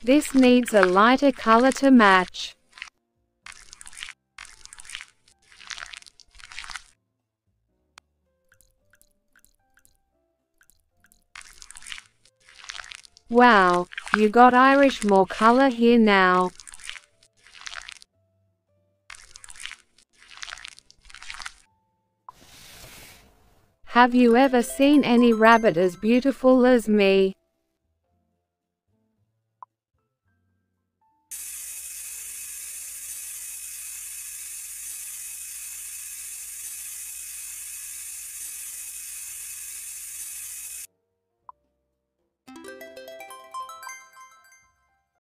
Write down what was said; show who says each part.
Speaker 1: This needs a lighter color to match. Wow, you got Irish more color here now. Have you ever seen any rabbit as beautiful as me?